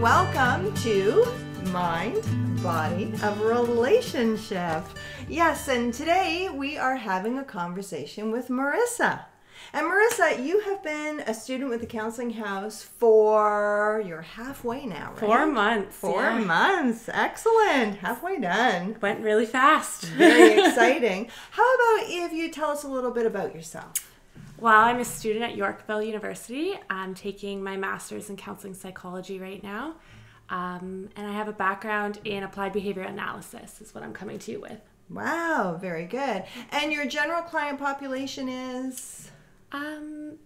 Welcome to Mind, Body, of Relationship. Yes, and today we are having a conversation with Marissa. And Marissa, you have been a student with the Counseling House for you're halfway now, right? Four months. Four yeah. months. Excellent. Halfway done. Went really fast. Very exciting. How about if you tell us a little bit about yourself? Well, I'm a student at Yorkville University. I'm taking my master's in counseling psychology right now. Um, and I have a background in applied behavior analysis, is what I'm coming to you with. Wow, very good. And your general client population is? Um,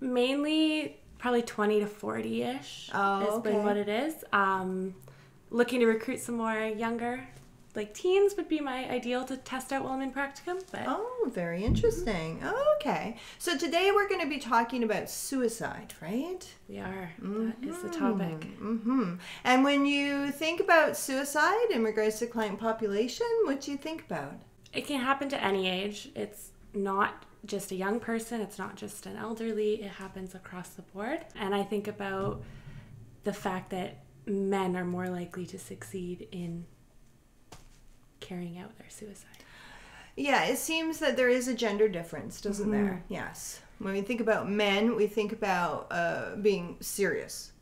mainly probably 20 to 40 ish Oh, has okay. been what it is. Um, looking to recruit some more younger, like teens would be my ideal to test out while I'm in practicum. But Oh, very interesting. Okay. So today we're going to be talking about suicide, right? we are. That is the topic. Mm-hmm. And when you think about suicide in regards to client population, what do you think about? It can happen to any age. It's not just a young person, it's not just an elderly, it happens across the board. And I think about the fact that men are more likely to succeed in carrying out their suicide. Yeah, it seems that there is a gender difference, doesn't there? Yes. When we think about men, we think about uh, being serious,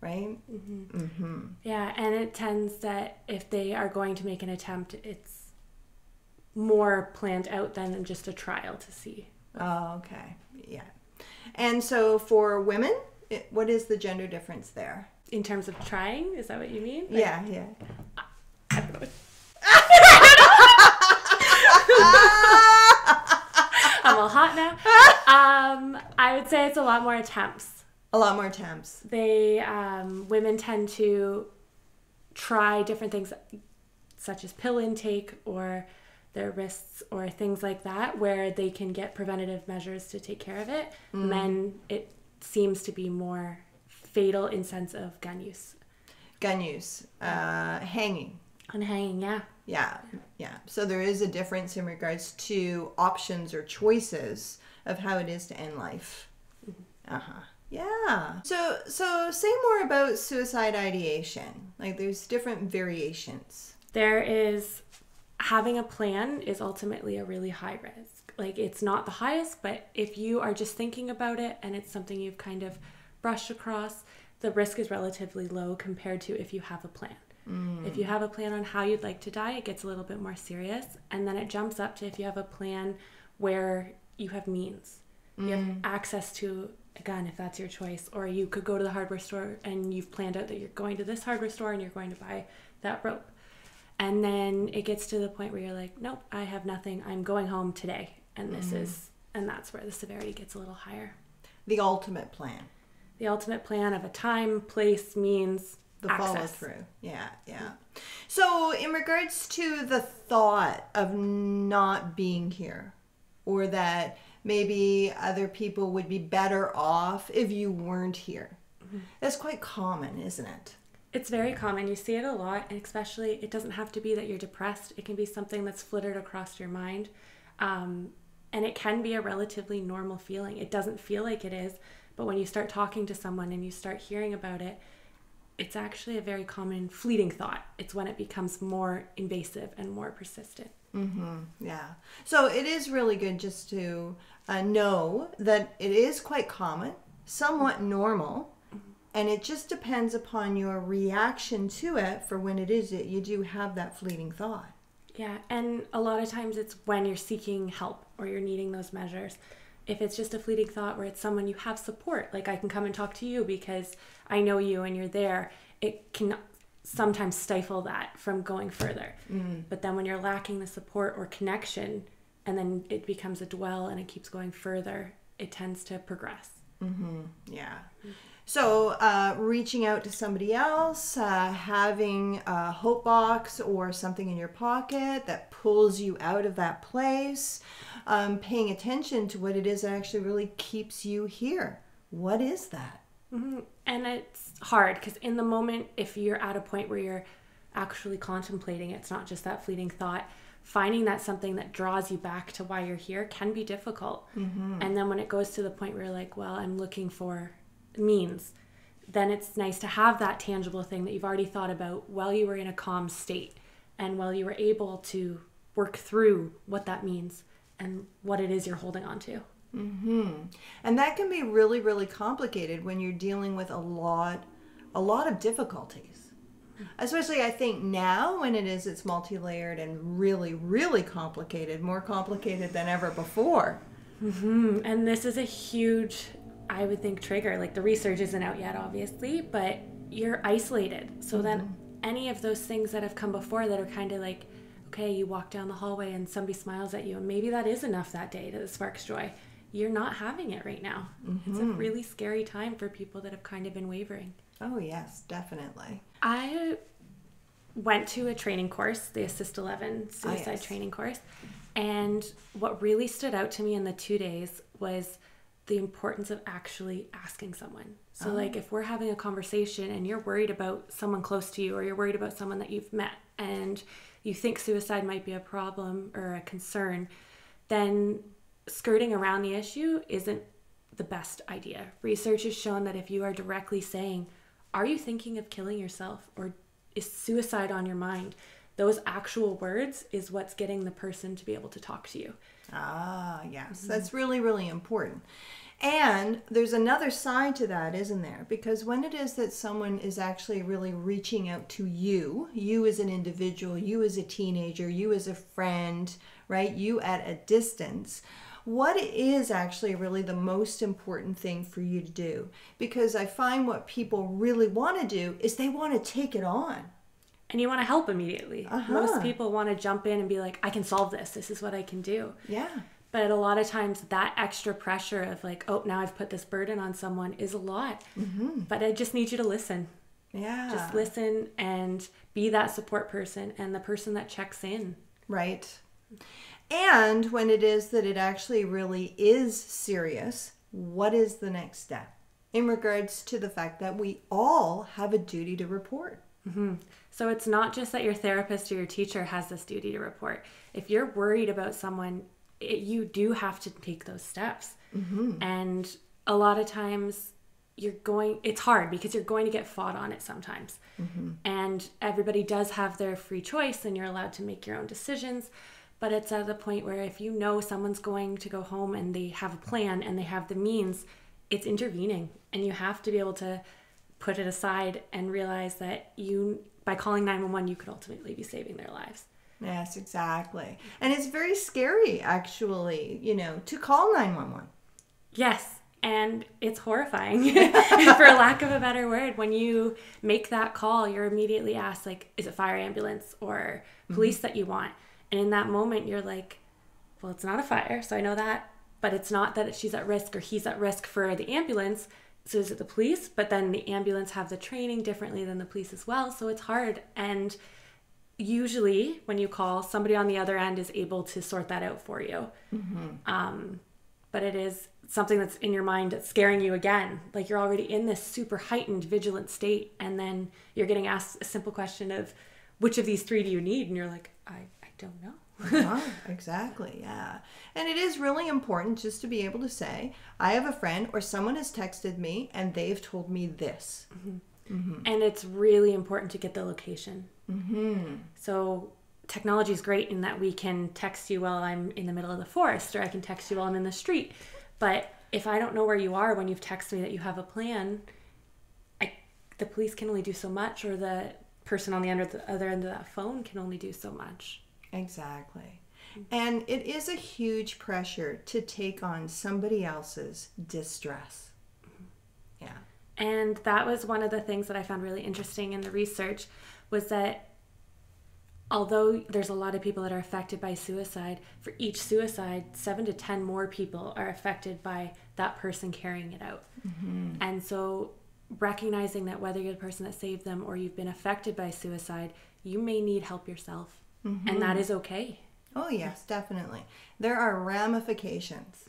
right? mm-hmm Yeah, and it tends that if they are going to make an attempt, it's more planned out than just a trial to see. Oh, okay. Yeah. And so for women, it, what is the gender difference there? In terms of trying, is that what you mean? Yeah, yeah. I don't know. I'm all hot now. Um, I would say it's a lot more attempts. A lot more attempts. They um, women tend to try different things, such as pill intake or their wrists or things like that, where they can get preventative measures to take care of it. Men, it seems to be more fatal in sense of gun use Gun use, uh, hanging. And hanging. Yeah. Yeah, yeah. So there is a difference in regards to options or choices of how it is to end life. Uh huh. Yeah. So so say more about suicide ideation. Like there's different variations. there is having a plan is ultimately a really high risk. Like it's not the highest, but if you are just thinking about it and it's something you've kind of brushed across, the risk is relatively low compared to if you have a plan. Mm. If you have a plan on how you'd like to die, it gets a little bit more serious. And then it jumps up to if you have a plan where you have means, you have mm. access to a gun if that's your choice, or you could go to the hardware store and you've planned out that you're going to this hardware store and you're going to buy that rope. And then it gets to the point where you're like, nope, I have nothing. I'm going home today. And this mm. is, and that's where the severity gets a little higher. The ultimate plan. The ultimate plan of a time, place, means, the follow through. Yeah, yeah. So, in regards to the thought of not being here, or that maybe other people would be better off if you weren't here, that's quite common, isn't it? It's very common. You see it a lot, and especially it doesn't have to be that you're depressed. It can be something that's flittered across your mind. Um, and it can be a relatively normal feeling. It doesn't feel like it is, but when you start talking to someone and you start hearing about it, it's actually a very common fleeting thought. It's when it becomes more invasive and more persistent. Yeah. So, it is really good just to uh, know that it is quite common, somewhat normal. And it just depends upon your reaction to it for when it is that you do have that fleeting thought. Yeah, and a lot of times it's when you're seeking help or you're needing those measures. If it's just a fleeting thought where it's someone you have support, like I can come and talk to you because I know you and you're there, it can sometimes stifle that from going further. Mm. But then when you're lacking the support or connection, and then it becomes a dwell and it keeps going further, it tends to progress. Mm-hmm. Yeah. Mm-hmm. So, uh, reaching out to somebody else, uh, having a hope box or something in your pocket that pulls you out of that place, um, paying attention to what it is that actually really keeps you here. What is that? And it's hard because in the moment, if you're at a point where you're actually contemplating, it's not just that fleeting thought. Finding that something that draws you back to why you're here can be difficult. And then when it goes to the point where you're like, well, I'm looking for means, then it's nice to have that tangible thing that you've already thought about while you were in a calm state and while you were able to work through what that means and what it is you're holding on to. Mm-hmm. And that can be really, really complicated when you're dealing with a lot, a lot of difficulties. Especially, I think now when it is, it's multi-layered and really, really complicated, more complicated than ever before. Mm-hmm. And this is a huge, I would think, trigger. Like the research isn't out yet, obviously, but you're isolated. So mm-hmm. then any of those things that have come before that are kind of like, okay, you walk down the hallway and somebody smiles at you, and maybe that is enough that day that sparks joy. You're not having it right now. Mm-hmm. It's a mm-hmm. really scary time for people that have kind of been wavering. Oh, yes, definitely. I went to a training course, the ASIST 11 suicide oh, yes. training course. And what really stood out to me in the two days was the importance of actually asking someone. So, oh. like, if we're having a conversation and you're worried about someone close to you or you're worried about someone that you've met and you think suicide might be a problem or a concern, then skirting around the issue isn't the best idea. Research has shown that if you are directly saying, Are you thinking of killing yourself? or is suicide on your mind? Those actual words is what's getting the person to be able to talk to you. Ah, yes. Mm-hmm. That's really, really important. And there's another side to that, isn't there? Because when it is that someone is actually really reaching out to you, you as an individual, you as a teenager, you as a friend, right? You at a distance, what is actually really the most important thing for you to do? Because I find what people really want to do is they want to take it on. And you want to help immediately. Uh-huh. Most people want to jump in and be like, I can solve this. This is what I can do. Yeah. But a lot of times, that extra pressure of like, oh, now I've put this burden on someone is a lot. Mm-hmm. But I just need you to listen. Yeah. Just listen and be that support person and the person that checks in. Right. And when it is that it actually really is serious, what is the next step in regards to the fact that we all have a duty to report? Mm-hmm. So it's not just that your therapist or your teacher has this duty to report. If you're worried about someone, it, you do have to take those steps. Mm-hmm. And a lot of times, you're going it's hard because you're going to get fought on it sometimes mm-hmm. and everybody does have their free choice and you're allowed to make your own decisions but it's at the point where if you know someone's going to go home and they have a plan and they have the means, it's intervening. And you have to be able to put it aside and realize that you, by calling 911, you could ultimately be saving their lives. Yes, exactly. And it's very scary, actually, you know, to call 911. Yes. And it's horrifying, for lack of a better word. When you make that call, you're immediately asked, like, is it fire ambulance or police mm-hmm. that you want? And in that moment, you're like, well, it's not a fire, so I know that, but it's not that she's at risk or he's at risk for the ambulance. So is it the police? But then the ambulance have the training differently than the police as well, so it's hard. And usually, when you call, somebody on the other end is able to sort that out for you. Mm-hmm. Um, but it is something that's in your mind that's scaring you again. Like you're already in this super heightened, vigilant state, and then you're getting asked a simple question of, which of these three do you need? And you're like, I don't know. exactly, yeah. And it is really important just to be able to say, I have a friend or someone has texted me and they've told me this. Mm-hmm. Mm-hmm. And it's really important to get the location. Mm-hmm. So technology is great in that we can text you while I'm in the middle of the forest or I can text you while I'm in the street. But if I don't know where you are when you've texted me that you have a plan, I, the police can only do so much or the person on the other, other end of that phone can only do so much. Exactly. And it is a huge pressure to take on somebody else's distress. Yeah. And that was one of the things that I found really interesting in the research was that although there's a lot of people that are affected by suicide, for each suicide, seven to 10 more people are affected by that person carrying it out. Mm-hmm. And so recognizing that whether you're the person that saved them or you've been affected by suicide, you may need help yourself mm-hmm. and that is okay. Oh, yes, definitely. There are ramifications,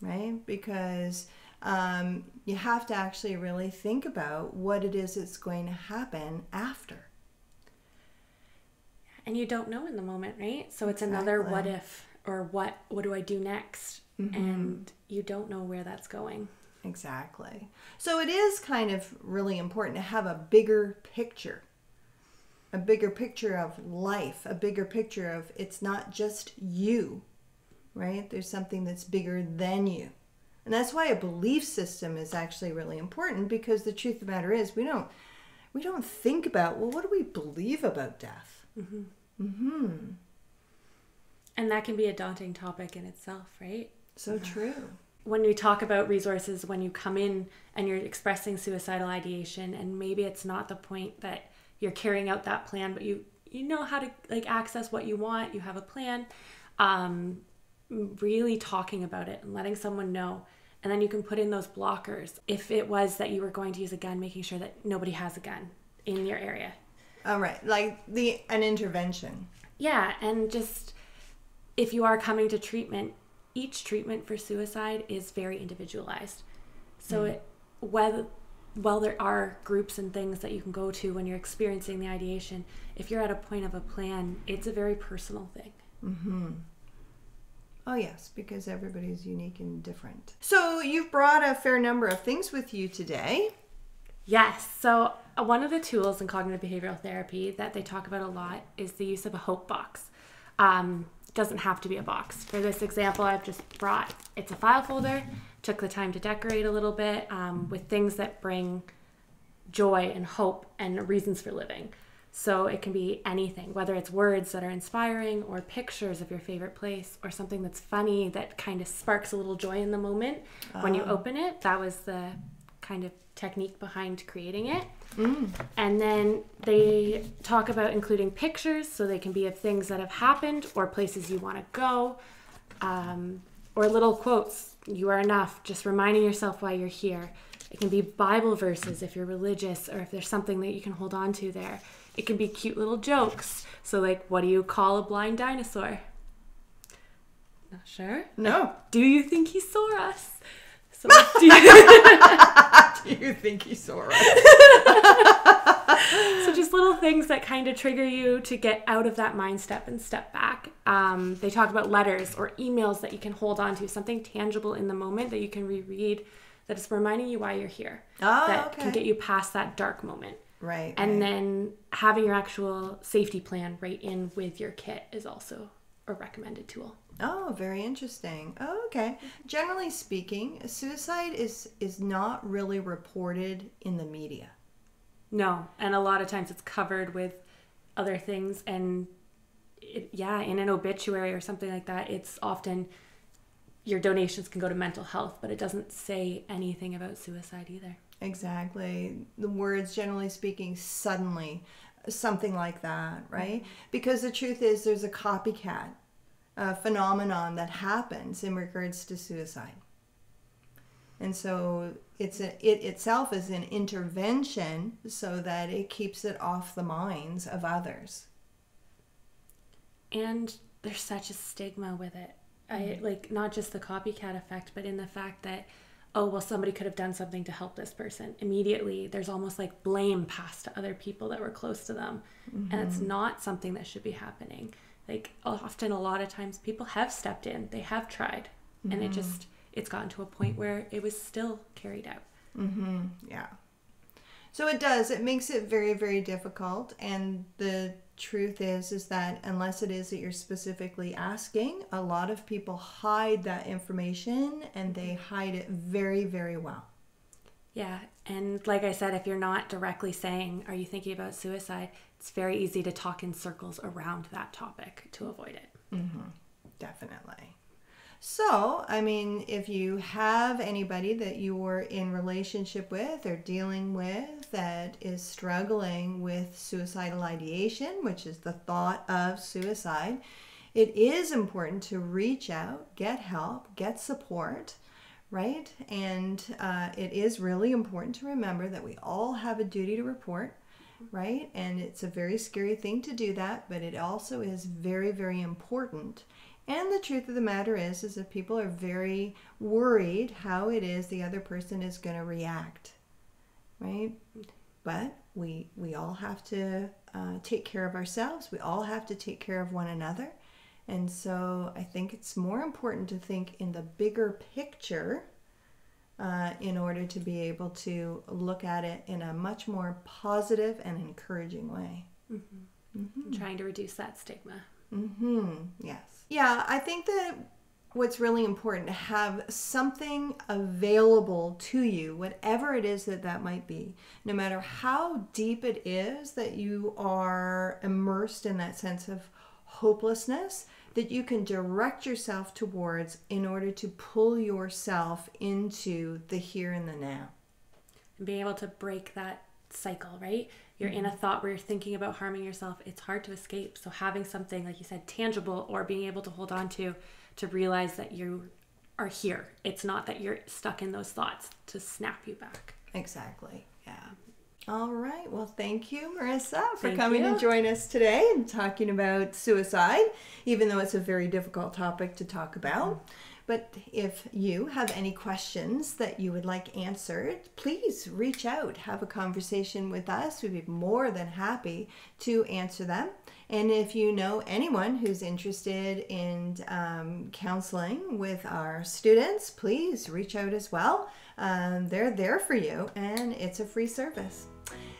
right? Because um, you have to actually really think about what it is that's going to happen after. And you don't know in the moment, right? So it's exactly. another what if or what what do I do next? Mm-hmm. And you don't know where that's going. Exactly. So it is kind of really important to have a bigger picture. A bigger picture of life, a bigger picture of it's not just you, right? There's something that's bigger than you. And that's why a belief system is actually really important because the truth of the matter is we don't we don't think about, well, what do we believe about death? mm-hmm And that can be a daunting topic in itself, right? So true. when we talk about resources when you come in and you're expressing suicidal ideation and maybe it's not the point that you're carrying out that plan but you you know how to like access what you want you have a plan um really talking about it and letting someone know and then you can put in those blockers if it was that you were going to use a gun making sure that nobody has a gun in your area All right, like the an intervention. yeah, and just if you are coming to treatment, each treatment for suicide is very individualized. So it whether while there are groups and things that you can go to when you're experiencing the ideation, if you're at a point of a plan, it's a very personal thing. Mm-hmm. Oh, yes, because everybody's unique and different. So, you've brought a fair number of things with you today. Yes. So uh, one of the tools in cognitive behavioral therapy that they talk about a lot is the use of a hope box. Um, doesn't have to be a box. For this example, I've just brought it's a file folder. Took the time to decorate a little bit um, with things that bring joy and hope and reasons for living. So it can be anything, whether it's words that are inspiring or pictures of your favorite place or something that's funny that kind of sparks a little joy in the moment when you open it. That was the kind of technique behind creating it. And then they talk about including pictures so they can be of things that have happened or places you want to go, um, or little quotes. You are enough, just reminding yourself why you're here. It can be Bible verses if you're religious or if there's something that you can hold on to there. It can be cute little jokes. So, like, what do you call a blind dinosaur? Not sure. No. Do you think he saw us? So, do you, Do you think he saw us? so just little things that kind of trigger you to get out of that mind step and step back. Um, they talk about letters or emails that you can hold on to, something tangible in the moment that you can reread that is reminding you why you're here. Oh, that okay. can get you past that dark moment. Right. And right. then having your actual safety plan right in with your kit is also a recommended tool. Oh, very interesting. Oh, okay. Generally speaking, suicide is is not really reported in the media. No, and a lot of times it's covered with other things, and it, yeah, in an obituary or something like that, it's often your donations can go to mental health, but it doesn't say anything about suicide either. Exactly. The words, generally speaking, suddenly, something like that, right? Because the truth is, there's a copycat phenomenon that happens in regards to suicide. And so it's a, it itself is an intervention so that it keeps it off the minds of others. And there's such a stigma with it. I mm-hmm. like not just the copycat effect, but in the fact that oh well somebody could have done something to help this person. Immediately there's almost like blame passed to other people that were close to them. And it's mm-hmm. not something that should be happening. Like often a lot of times people have stepped in. They have tried. And it mm-hmm. just it's gotten to a point where it was still carried out Mm-hmm. Yeah. So it does. It makes it very, very difficult. And the truth is, is that unless it is that you're specifically asking, a lot of people hide that information and they hide it very, very well. Yeah, and like I said, if you're not directly saying, Are you thinking about suicide? it's very easy to talk in circles around that topic to avoid it. Mm-hmm. Definitely. So, I mean, if you have anybody that you're in relationship with or dealing with that is struggling with suicidal ideation, which is the thought of suicide, it is important to reach out, get help, get support, right? And uh, it is really important to remember that we all have a duty to report, right? And it's a very scary thing to do that, but it also is very, very important. And the truth of the matter is, is that people are very worried how it is the other person is going to react, right? But we we all have to uh, take care of ourselves. We all have to take care of one another, and so I think it's more important to think in the bigger picture uh, in order to be able to look at it in a much more positive and encouraging way. Trying to reduce that stigma. Hmm. Yes. Yeah, I think that what's really important to have something available to you, whatever it is that that might be, no matter how deep it is that you are immersed in that sense of hopelessness, that you can direct yourself towards in order to pull yourself into the here and the now. and being able to break that cycle, right? You're in a mm-hmm. thought where you're thinking about harming yourself, it's hard to escape. So having something like you said tangible or being able to hold on to to realize that you are here. It's not that you're stuck in those thoughts to snap you back. Exactly. Yeah. All right. Well, thank you, Marissa, for Thank coming you. to join us today and talking about suicide, even though it's a very difficult topic to talk about. Mm-hmm. But if you have any questions that you would like answered, please reach out, have a conversation with us. We'd be more than happy to answer them. And if you know anyone who's interested in um, counseling with our students, please reach out as well. Um, they're there for you, and it's a free service.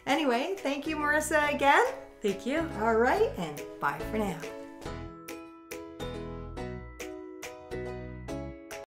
Anyway, thank you, Marissa, again. Thank you. All right, and bye for now.